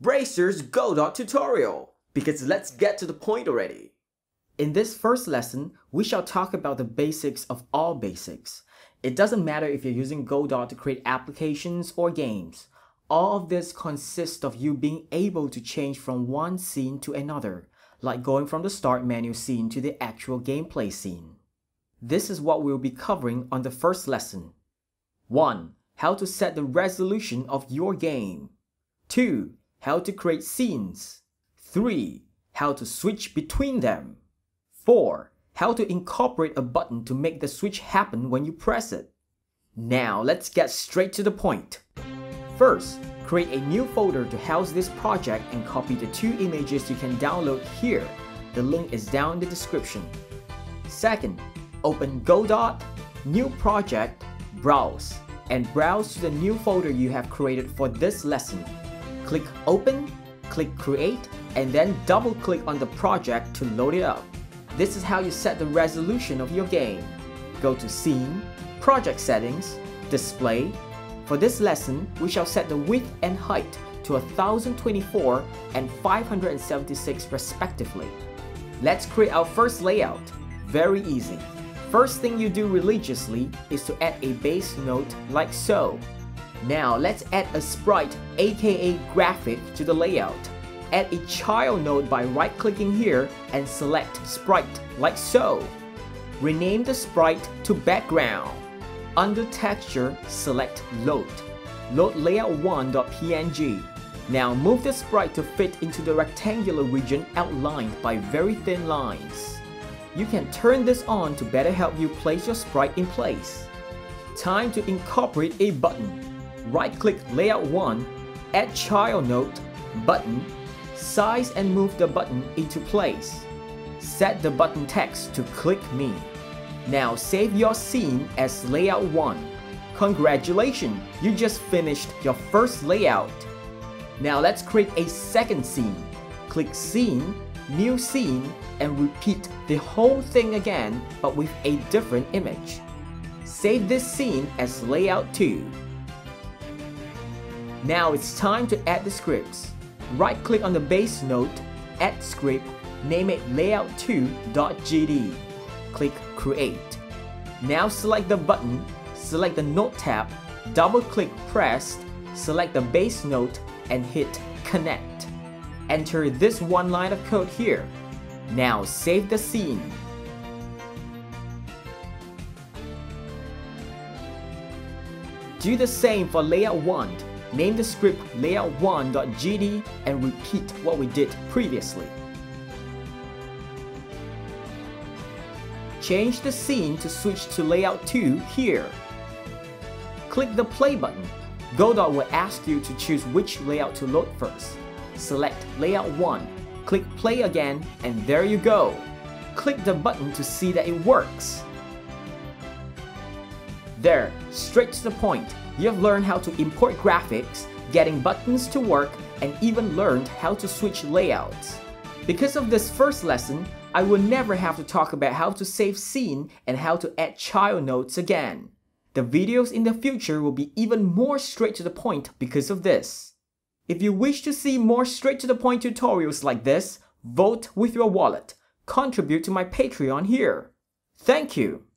Bracers Godot tutorial, because let's get to the point already. In this first lesson, we shall talk about the basics of all basics. It doesn't matter if you're using Godot to create applications or games. All of this consists of you being able to change from one scene to another, like going from the start menu scene to the actual gameplay scene. This is what we'll be covering on the first lesson. 1. How to set the resolution of your game. 2 how to create scenes. 3. How to switch between them. 4. How to incorporate a button to make the switch happen when you press it. Now let's get straight to the point. First, create a new folder to house this project and copy the two images you can download here. The link is down in the description. Second, open Godot, New Project, Browse, and browse to the new folder you have created for this lesson. Click Open, click Create, and then double click on the project to load it up. This is how you set the resolution of your game. Go to Scene, Project Settings, Display. For this lesson, we shall set the width and height to 1024 and 576 respectively. Let's create our first layout. Very easy. First thing you do religiously is to add a base node like so. Now let's add a sprite aka graphic to the layout. Add a child node by right clicking here and select sprite like so. Rename the sprite to background. Under texture, select load. Load layout1.png. Now move the sprite to fit into the rectangular region outlined by very thin lines. You can turn this on to better help you place your sprite in place. Time to incorporate a button right-click Layout 1, add child node, button, size and move the button into place. Set the button text to click me. Now save your scene as Layout 1. Congratulations, you just finished your first layout. Now let's create a second scene. Click Scene, New Scene, and repeat the whole thing again but with a different image. Save this scene as Layout 2. Now it's time to add the scripts. Right click on the base node, add script, name it layout2.gd. Click create. Now select the button, select the node tab, double click pressed, select the base node and hit connect. Enter this one line of code here. Now save the scene. Do the same for layout 1 Name the script layout1.gd and repeat what we did previously. Change the scene to switch to layout 2 here. Click the play button. Godot will ask you to choose which layout to load first. Select layout 1, click play again, and there you go. Click the button to see that it works. There, straight to the point, you have learned how to import graphics, getting buttons to work, and even learned how to switch layouts. Because of this first lesson, I will never have to talk about how to save scene and how to add child nodes again. The videos in the future will be even more straight to the point because of this. If you wish to see more straight to the point tutorials like this, vote with your wallet. Contribute to my Patreon here. Thank you.